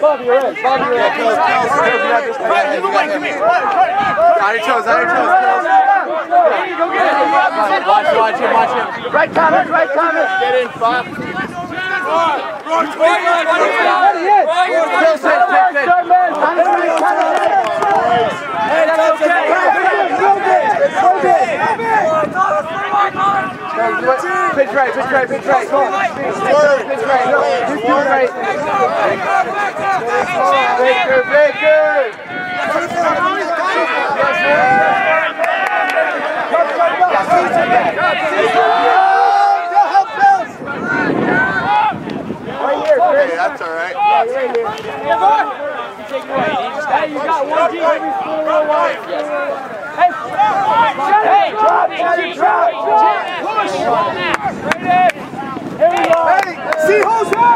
Bobby, you're in. Bobby, you're in. Pills, pills, pills, you got this thing. You got this. On your toes, on your toes, pills. Watch, watch him, watch him. Right, Thomas, right, Thomas. Get in, Bob. Ready, in. Pills, hit, hit, hit. Third man. Thomas, right, Thomas. Hey, that's okay. Move it, move it. Pitch right, pitch right, right. Pitch right. Pitch right. Baker, Baker. Okay, that's all right. Hey, you got one G, maybe spoon one wide. Hey, hey, drop, Johnny, drop, drop, push. Here we go. Hey, see Jose.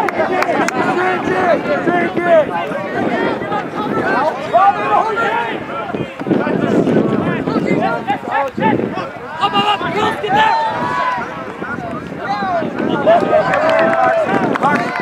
Drink it, drink it. Bobby, Jose. Tighten up, tighten up, tighten up. Here we go, Momo.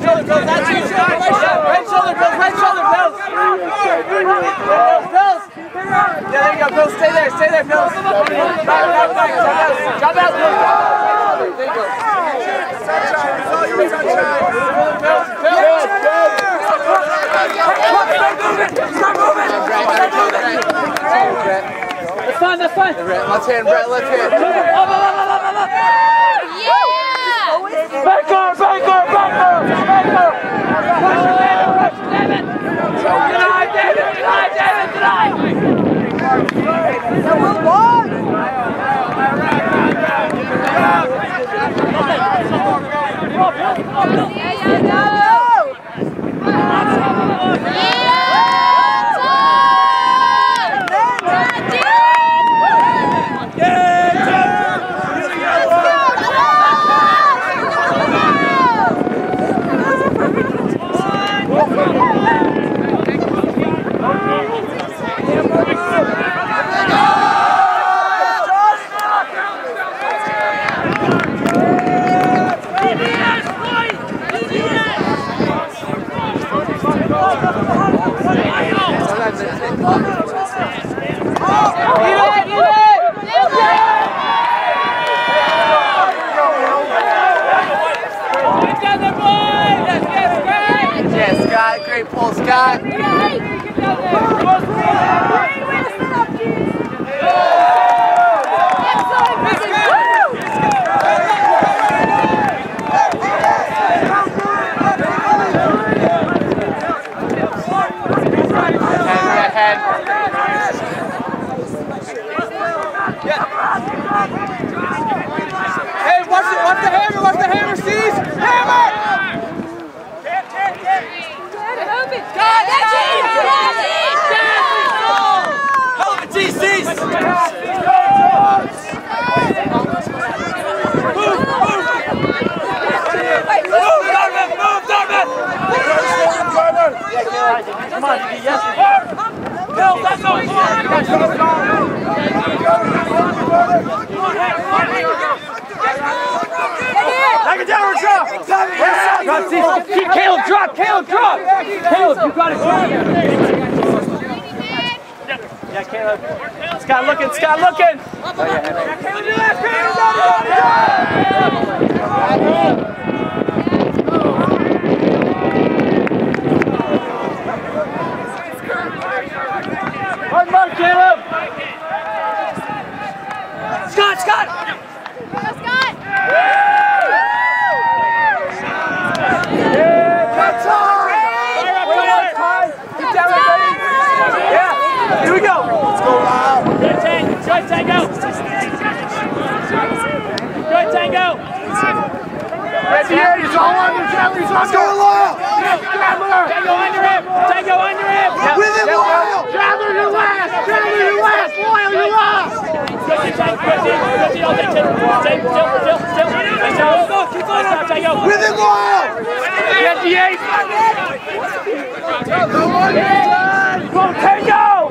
shoulder, Bills. That's you. Right shoulder, Bills. Right shoulder, Bills. Bills, Bills. Yeah, there you go, Bills. Stay there, stay there, Bills. Back, back, back. Jump out, jump out, Bills. There you go. Bills, Bills. That's fine, that's fine. Left hand, Brett, left hand. Yeah! Back arm, back arm, back arm, back arm. Pressure, David, pressure, David. Deny, David, deny, David, deny. Yeah, yeah, yeah! Caleb, drop, Caleb, drop. Caleb, you got to drop. Yeah, Caleb. Scott looking, Scott looking. Let's go, Lyle! Tango under him! Tango under him! With him, Lyle! Traveler, you're last! Traveler, you're last! Loyal, you're last! Good, Tango, good, good, good, good, good, Stay still, still, still. Nice job. Keep going up, Tango. With him, Lyle! Get the eight! Go, Tango!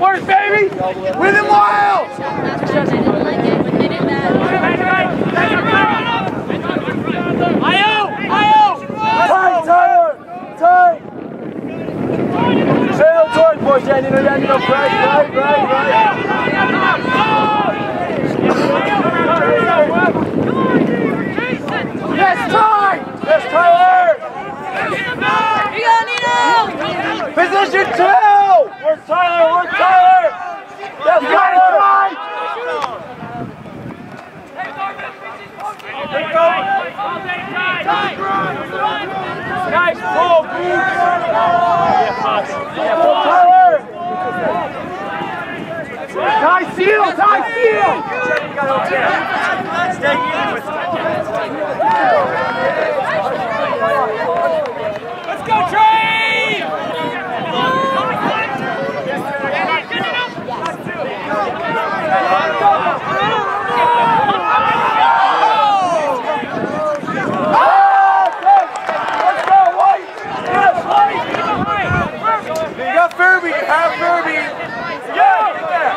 Work, baby! With him, Lyle! Ayo! Ayo! Tight, Tyler! Tight! Tail toward boy, Danny, no, Danny, no, right, right, right, right. Yes, Ty! Yes, Tyler! Position two! Work Tyler, work Tyler! Yes, Tyler! Nice pull, Tyler! Ty seal! Ty seal! Let's go, Trey! Let's go, White! Yes, White! You got Furby, you have Furby!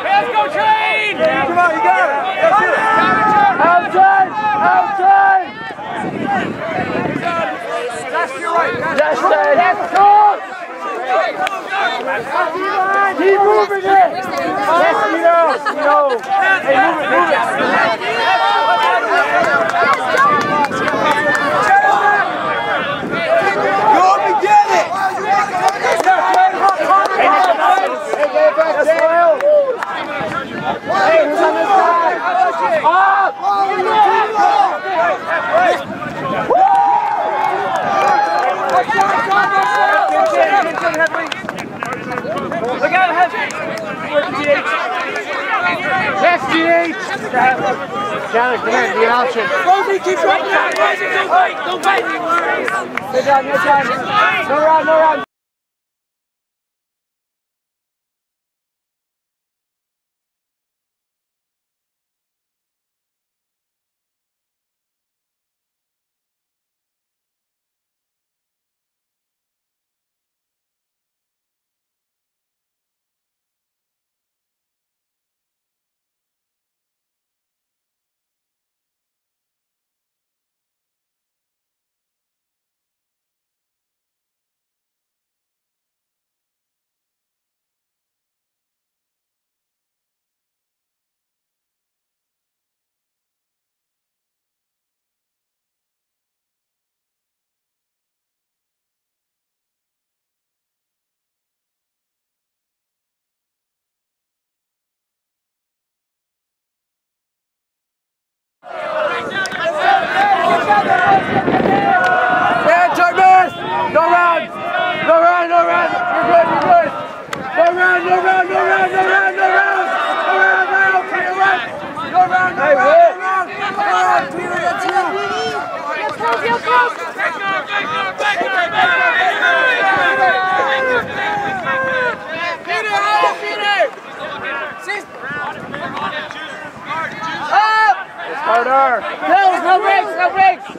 Let's go, Train! Come on, you got it! That's it! Have time! Have time! Dash to your right, dash Yes, Dad! Yes, coach! Keep moving it! Yes, Nino! Nino! Hey, move it, move it! Go up and get it! Yes, Lyle! Hey, who's on this side? Up! Look out, heavy! Yes, DH! Tyler, come here, be an option. Rosie, keep dropping out! Rosie, don't fight! Don't fight! Good job, good job. No round, no round. Yeah, Thomas! No round! No round, no round! You're good, you're good! No round, no round, no round, no round, no round! No round, no round, to your left! No round, no round, no round! No round, Peter, that's you! Peter, hold Peter! Harder! Bills, no breaks, no breaks! Push, push it, push it! Robbie, you're fine! Robbie, call someone Left side, back! left side, left side! Tyler, drop! That's it! Left side, that's it! That's it! D, D!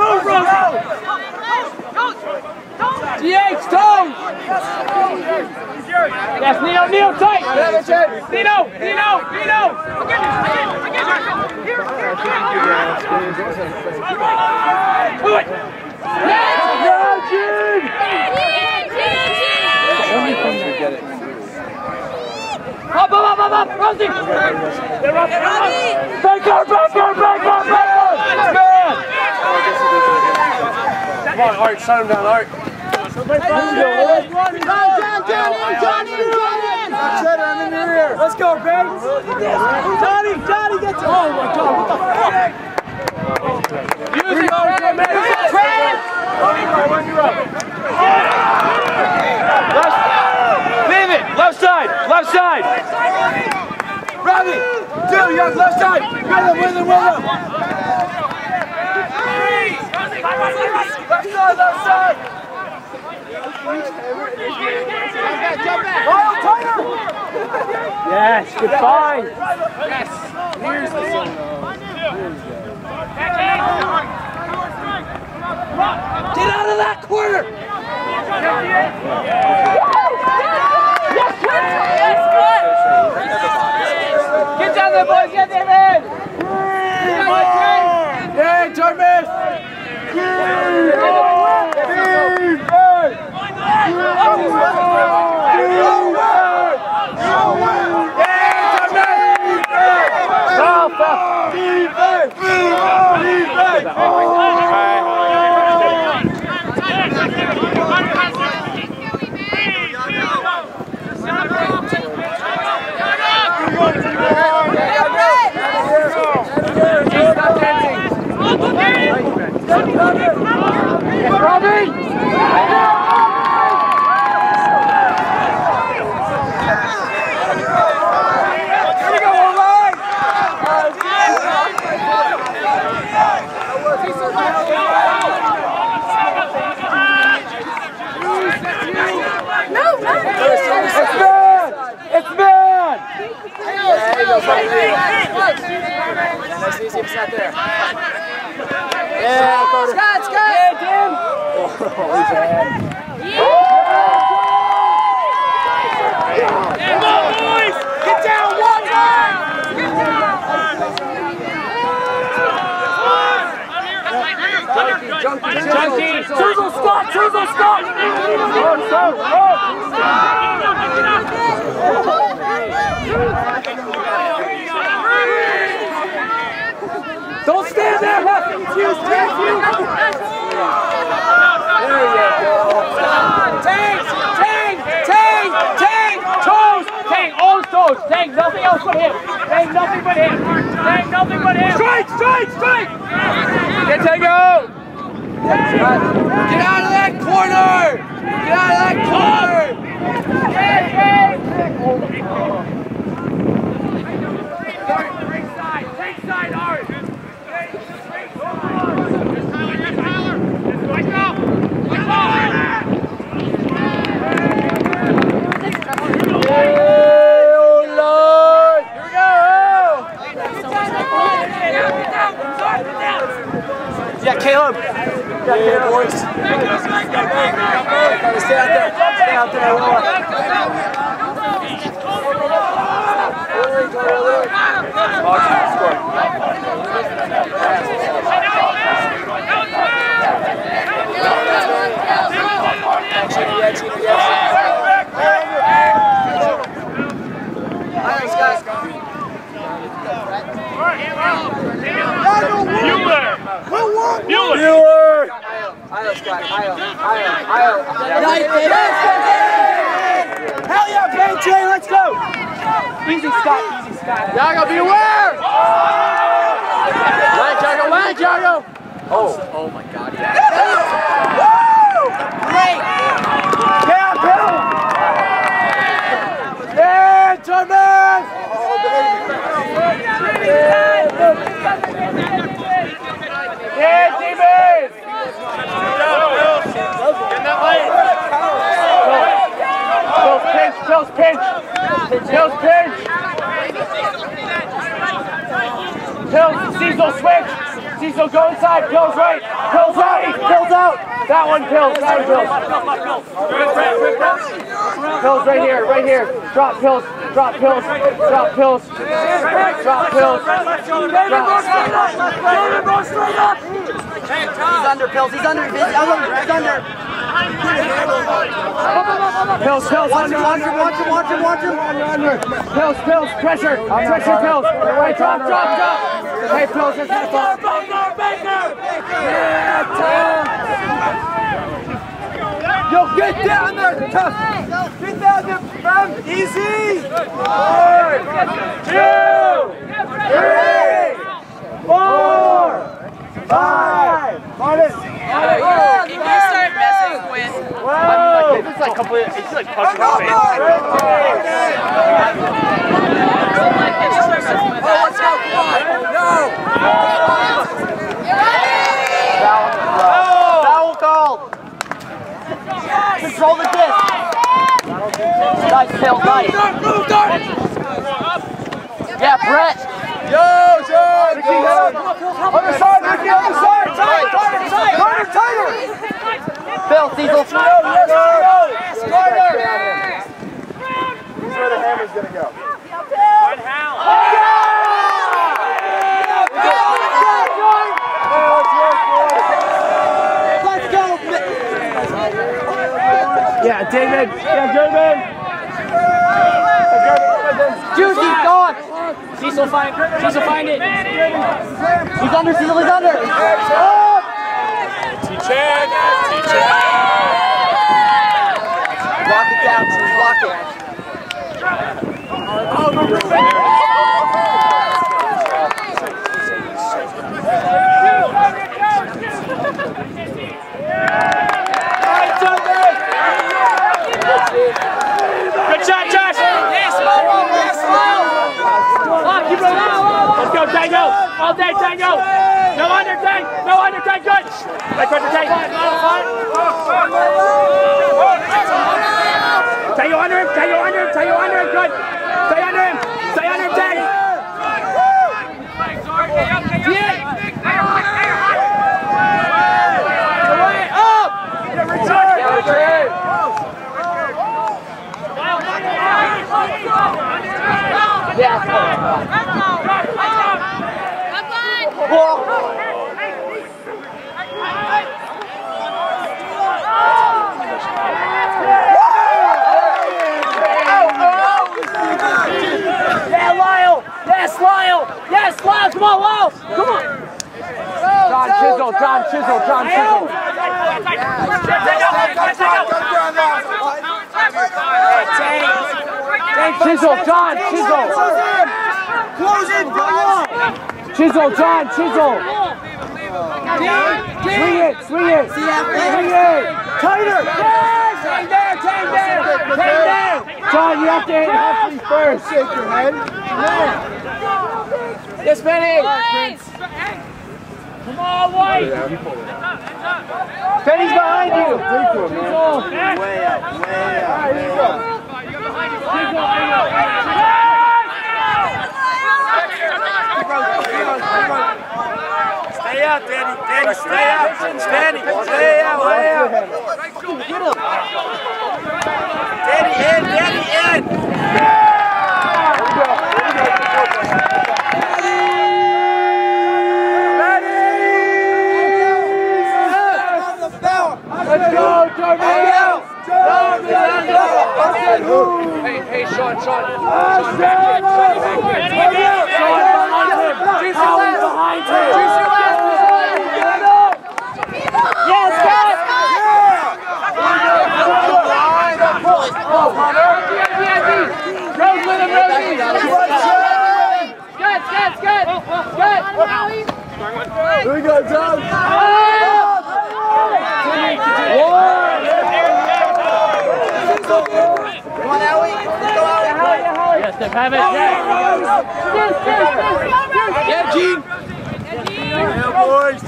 move! Move, Rose! DH, toes! Yes, Nino, Nino, tight! Nino, Nino, Nino! Do it! Yeah, Gene! Up, up, up, up, up, Rosie! They're up, they're up! Back up, back up, back up, back up! Man! Come on, Art, shut him down, Art. Cheddar, I'm in your ear. Let's go, Ben. Johnny, Johnny, get to. Oh my God, what the fuck? Use it, Trent. Leave it! Left side! Left side! Robbie, dude, you're on the left side. Rhythm, rhythm, rhythm. Left side, left side. Kyle, tighter. Yes, good find! Get out of that corner. Get down there, boys. Get there, man. Yeah, Jarvis. It's man. It's man. That's if it's not there. Yeah, Carter. Scott, Scott. Yeah, Tim! Jim. Get down, one Junkie! Junkie, Chisel Scott! Chisel Scott! Don't stand there, Tank, nothing else but him! Tank, nothing but him! Tank, nothing but him! Strike, strike, strike. Get Tango! Get out of that corner. Get out of that corner. Break side! Break side, Art! Oh, Lord. Here we go. Yeah, Caleb. Yeah, Caleb, boys. Stay out there. Stay out there. Lower. Mueller! Io, Scott. Io. Io. Io. Hell yeah, BJ, let's go! Easy, Scott. Easy, Scott. Jago, be aware! Line, Jago, line, Jago! Oh, oh my God. Yeah, Bill! Yeah, Thomas! Yeah, David! Pills pinch! Pills pinch! Pills pinch! Pills, Cecil switch! Cecil go inside! Pills right! Pills right! Pills out! That one pills! That one pills! Pills right here, right here! Drop pills! Drop pills! Drop pills! Drop pills! Drop. He's under, Pills. He's under. He's under. He's under. Pills, pills, Watch him, watch him, watch him, watch him, watch him. Pills, pills, pressure, pressure, pills. Right, drop, drop, drop. Hey, pills, it's not Baker, Baker! Yeah, Tom. Yo, get down there, tough. Get down there, fam. Easy. One, two, three, four, five. Martin. If start messing with Like, complete, it's like punching face. Nice kill, nice. Yeah, Brett. Yo, John. Other side, Ricky, other side. Tight, tighter, tight. Tighter, tighter. Bill, Cecil. Yes, yes, Carter. Here's where the hammer's gonna go. Let's go. Yeah, David. Yeah, David. Juicy, gone. Cecil find, Cecil find it. He's under, Cecil, he's under. Lock it down, lock it. Oh, Good shot, Josh. Yes, Let's go, Tango. All day, Tango. No under, Tank. No under, Tank. Good. Right towards the Tank. Tango under him. Tango under him. Tango under him. Good. Stay under him. Stay under him, Tank. Yeah, Lyle. Yes, Lyle. Yes, Lyle. Come on, Lyle. Come on. John Chisel. John Chisel. John Chisel. Chisel. John Close in, bro. Chisel. John Chisel. Swing it. Swing it. Swing it. Tighter. Hang down. Hang down. Hang down. John, you have to hit Humphrey first. Shake your head. Yes, Benny. Come on, White. Benny's behind you. Way up, way up, way up. Stay out, Danny. Danny, stay out. Danny, stay out, way out. Danny, in, Danny, in. Let's go, Jordan. Hey, hey, Sean, Sean. Sean, back in. Sean, behind him. Howie behind him. Yes, yes. Rose with him, Rosie. Good, good, good. Good. Here we go, John. Yes, Steph, have it. Yeah, Gene. Yeah, boys.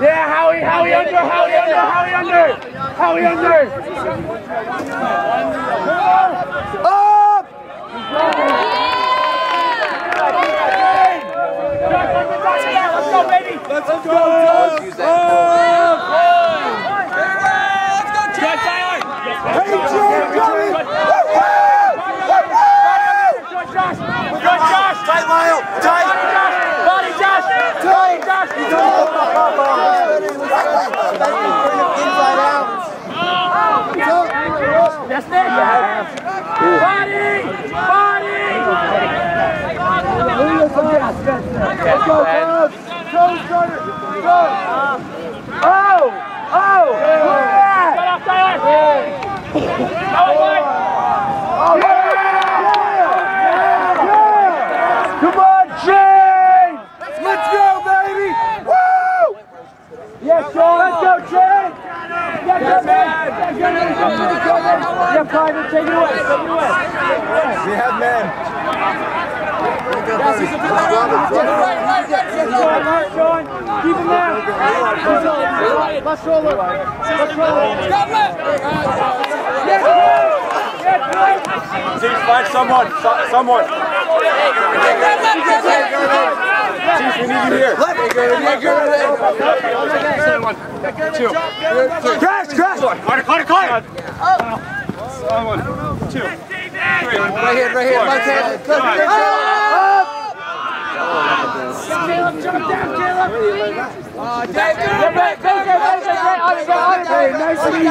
Yeah, Howie, Howie under, Howie under, Howie under, Howie under. Up! Let's go, baby. Let's go, John. Good, Tyler. Hey, John, coming. Good, Josh. Good, Josh. Tight, Lyle. Tight. Body, Josh. Body, Josh. Inside out. Yes. Body, body. Let's go, Cubs. Cubs, Carter. Oh! Oh! Look at that! Oh, yeah! Yeah! Come on, Shane! Let's go, baby! Woo! Yes, Sean! Let's go, Shane! Yeah, good man! Yeah, good man! Come on, go, man! Yeah, Private, take it away, take it away! We have men. Sean, keep him there! Let's roll it! Let's roll! Yes, good! Yes, good! Teach, find someone. So- someone. Teach, we need you here. Left. Two. Crash, crash! Carter, Carter, Carter. One, oh. two, three. Right here, right here, left hand. Oh. Left hand. Uh, Hey, nice and!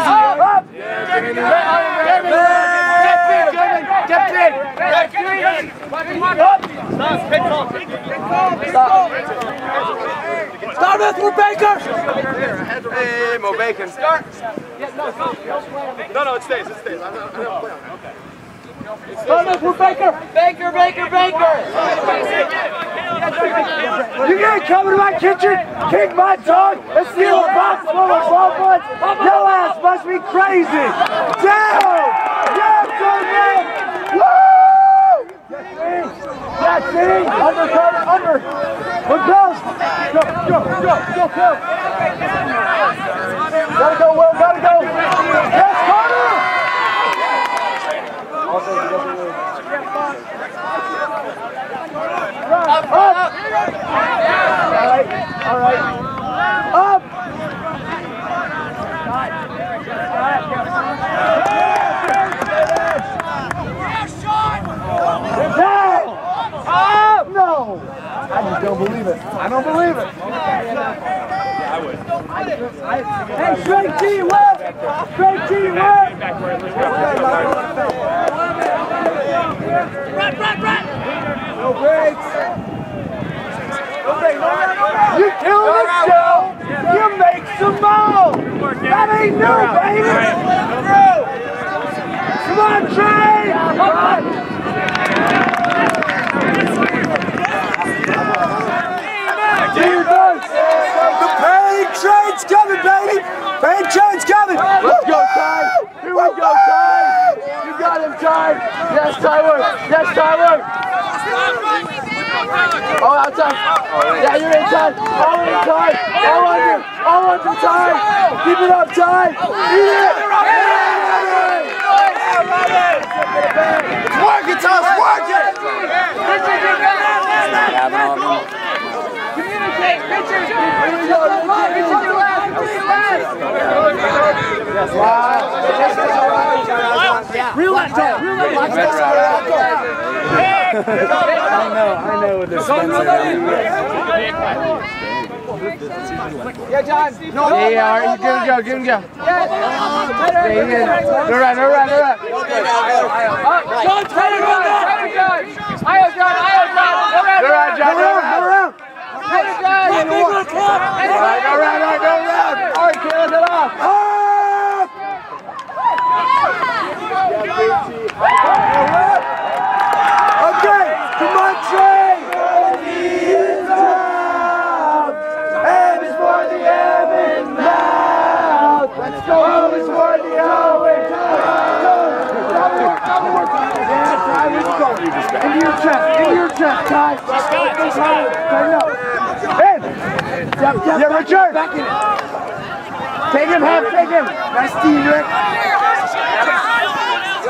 Start with for Baker! Hey, Mo Bacon, start. No, no, it stays, it stays. I don't, I. Start with for Baker! Baker, Baker, Baker. You can't come to my kitchen, kick my dog, and steal a box full of buds. Your ass must be crazy. Down! Yeah, good man! Woo! That's it! Under, cover, under! Go, go, go, go, go! Gotta go, Will, gotta go! Yes, Carter! Up! Up! All right, all right. Up! Up! No! I just don't believe it. I don't believe it. I would. Hey, straight G, Will! Straight G, Will! No breaks. No breaks. You kill the show, you make some more. That ain't new, baby. Come on, Trey. Come on. Defense. The pain train's coming, baby. Pain train's coming. Let's go, Ty. Here we go, Ty. You got him, Ty. Yes, Tyler. Yes, Tyler. Oh, outside. Yeah, you're in time. All in time. All under. All under time. Keep it up, time. Eat it. It's working, Toss, work it. Relax, Tom. Relax. Yeah, John. No, Yeah, yeah, all right. Give him go. Give him go. Yeah, you good. Go around, go around, go around. John, to run that. Ayo, John. Ayo, John. Go around. Go around, John. Go around, go around. Ayo, John. Right, go around, right, go around. All right, clear it off. Up! Okay, come on, Trey. M is for the M in mouth. Let's go. O is for the O in Into your chest, into your chest, Ty. Tighten up. In. Step, step, yeah, Richard. Back in. Take him, Hep, take him. Nice team, Rick.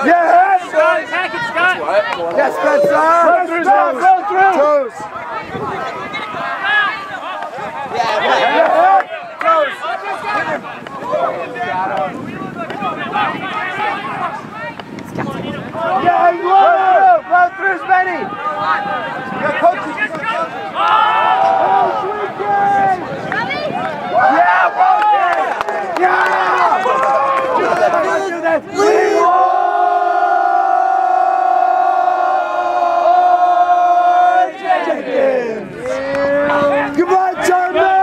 Yeah, Hep. Yes, Spencer. Go through, go through. Toes. Yeah, Hep. Yeah, you blow through. Blow through, Spenny. Yeah, coach. Oh, sweet game. Yeah, Wilson! Yeah! Do that! Leeroy Jenkins! Come on, Charlie!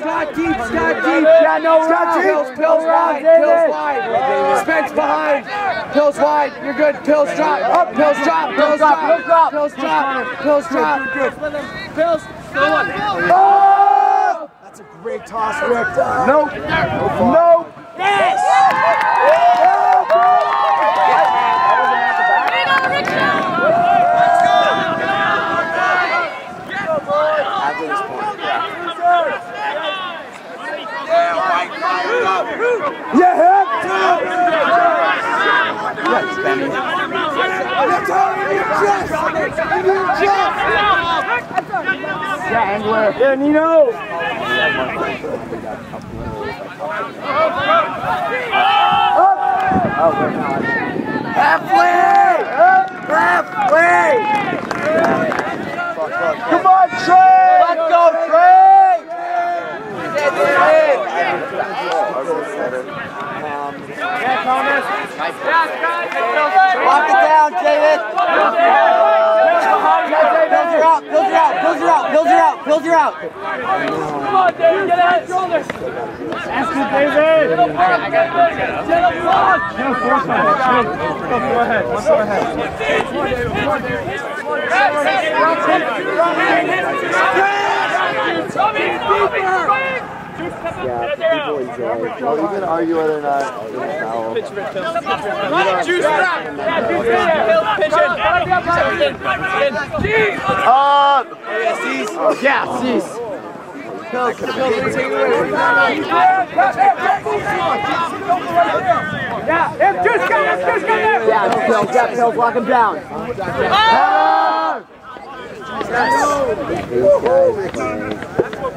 Scott deep, Scott deep. Yeah, no Scott deep. Pills, pills wide, pills wide. Spence behind. Pills wide. You're good. Pills drop. Up. Pills drop. Pills drop. Pills drop. Pills drop. Good. Pills. Go on. Oh! That's a great toss, Rick. Nope. Nope. Yes. Yeah, Angler. Yeah, Nino. Halfway! Halfway! Come on, Trey! Let's go, Trey! Lock it down, David! Pills are out, pills are out, pills are out, pills are out, pills are out! Come on, David, get out. Shoulders. Ask it, David. Get up, I got it. Get up, front. Are we going to argue whether or not it was foul? Juice up. Yeah, juice in. Pitch in. Up! Yeah, cease. Yeah, if juice got it, juice got it. Yeah, pills, yeah, him down.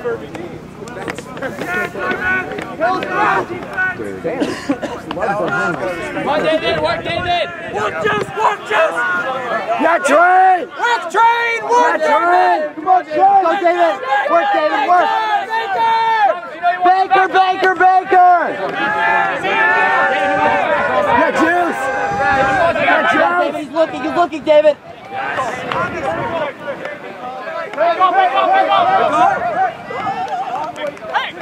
Come on, David, work, David. Work juice, work juice. Yeah, Trey! Work train, work Trey! Come on, Trey! Go, David! Work, David, work! Baker, Baker, Baker! Yeah, Juice! Yeah, David, he's looking, he's looking, David!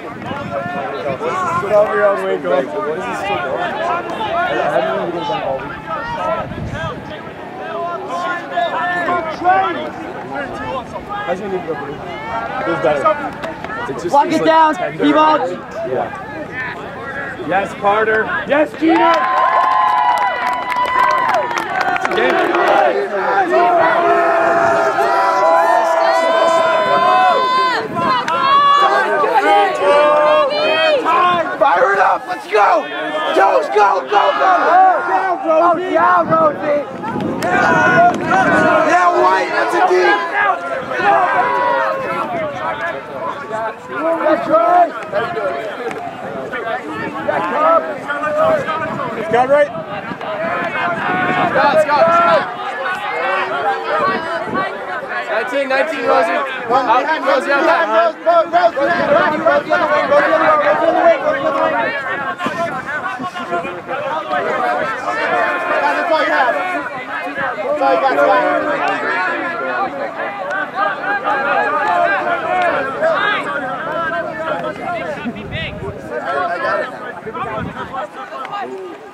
Get over your own way, go. What is he still going? I haven't even been all week. How's your knee go. It feels better. It just Lock feels it like down, tender. T-Ball! Yeah. Yes, Carter. Yes, Gina. Fire it up! Let's go! Joes, go, go, go! Down, Oh, down, Rosie! Yeah, White, that's a deep! That's right! Got right? Scott, Scott, Scott. 19, 19, Rosie. Out, Rosie, out back. That's all you have. That's all you got, Scott. Rosie, Rosie, go! Up, up, up! Here we go, John! Come on, Trey! Yeah, Trey! Come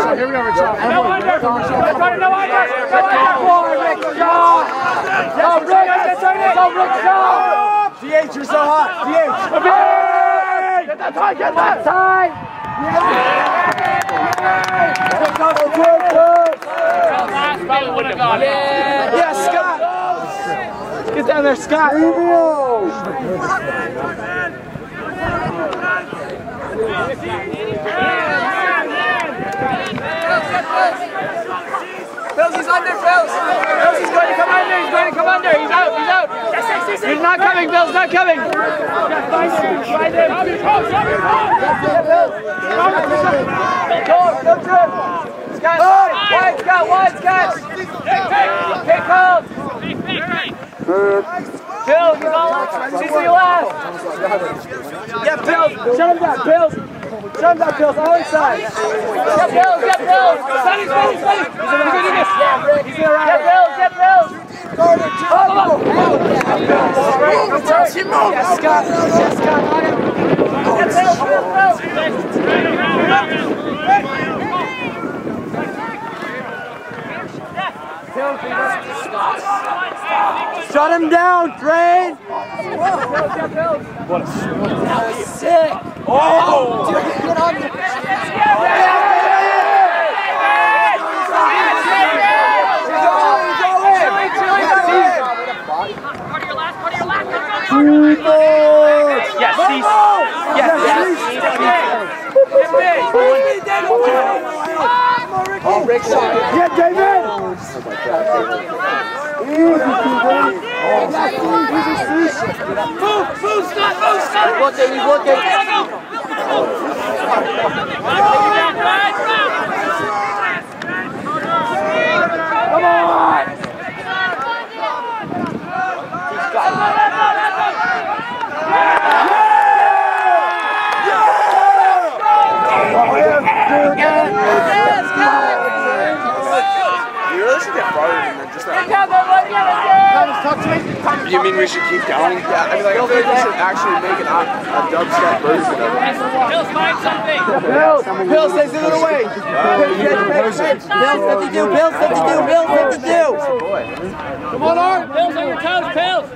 on! Here we go, Richard. No wonder. That's right, no wonder. No wonder. Rick Shaw! Go, Rick! Go, Rick Shaw! DH, you're so hot! DH! Get that side! Get that have gone. Yeah, Scott! Get down there, Scott! Bills, he's under, Bills. Bills, he's going to come under. He's going to come under. He's out. He's out. He's not coming, Bills. Not coming. Go, go, trip. Scott, wide, Scott, wide, Scott. Kick hold. Bills, he's all up. CC last. Yeah, Bills. Shut him down, Bills. Shut him down, Bills. All inside. Get Bills, get Bills. Sonny, Sonny, Sonny. He's gonna do this. He's gonna ride. Get Bills, get Bills. Over. Yes, Scott. Yes, Scott. On. Get Bills. Shut him down, Train! Sick. Oh. Dude, get on the. Yes, cease. Yes, yes. Yeah, David! Looking, he's looking. You really should get farther than that. Just that. You mean we should keep going? Yeah, I mean, like, I feel like we should actually make it a, a dubstep version of it. Bills, find something. Bill, stay in the way. Bills 52, Bills 52, Bills 52. Come on, Art. Bills on your toes, Bills.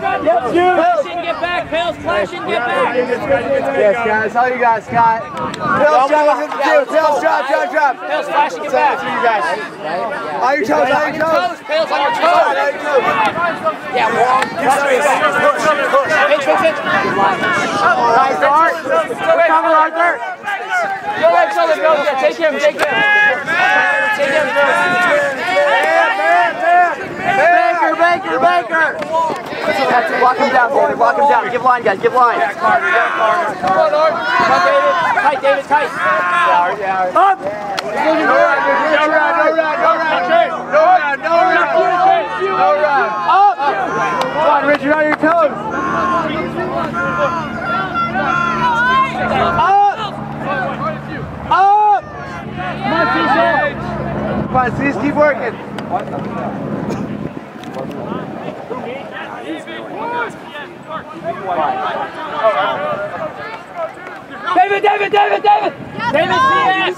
Clash and get back, Bills. Clash and get back. Yes, guys. How you guys, Scott? Bill, shot, Bill, drop, drop, drop. Bills, clash and get back. you guys. On your toes, on your toes. Bills on your toes. Yeah, wrong. Pinch, pinch, pinch. Nice, Art. Cover, Arthur. Go right shoulder, Bills. Yeah, take him, take him. Take him, Bills. Baker, Baker, Baker. That's. Lock him down, David. Lock him down. Give line, guys. Give line. Come on, Art. Come on, David. Tight, David, tight. Up. No round, no round, no round, no round. No round, no round. No. Up. Come on, Richard, on your toes. Up. Up. Come on, Cecil. Come on, Cecil, keep working. David, David, David, David. David, CS.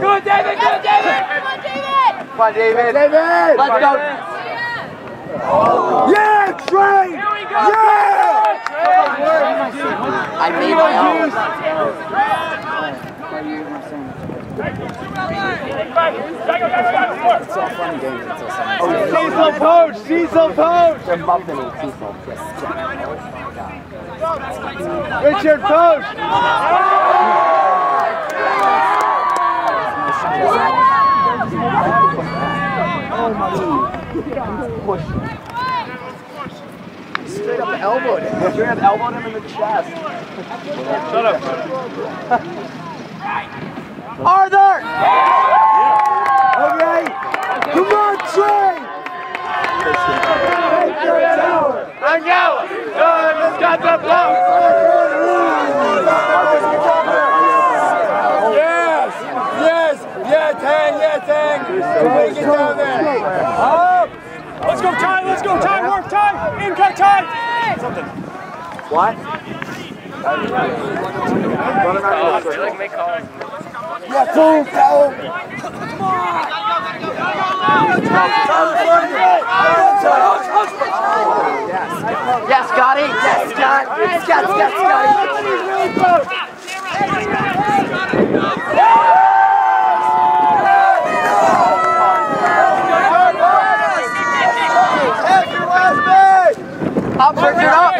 Good, David, good, David. Come on, David. Come on, David. Let's go. Oh, yeah, Trey. Here we go. Yeah. I made my own. Cecil Poach, Cecil Poach. They're muffin Cecil. Richard Poach. Oh, Straight up elbowed him. Straight up elbowed him in the chest. Shut up. Arthur! Okay. Come on, Trey! I know! Let's got the blow! Yes! Yes! Yeah, Tang! Yeah, Tang! Get down there! Up! Let's go, Ty! Let's go, Ty! Work, Ty! In cut, Ty! Something. What? Yeah, boom, foul! Yes, Scotty! Yes, Scott! Scott, Scott, Scotty! Up, Richard, up!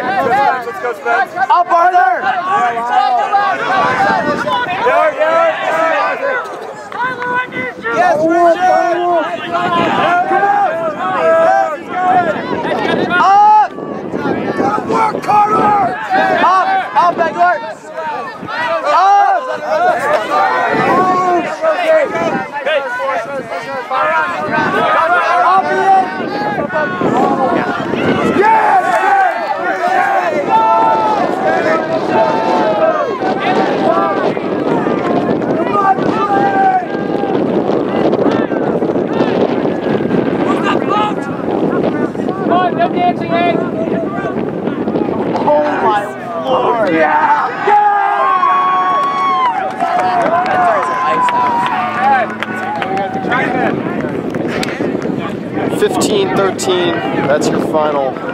Yeah! yeah! Fifteen, thirteen. That's your final.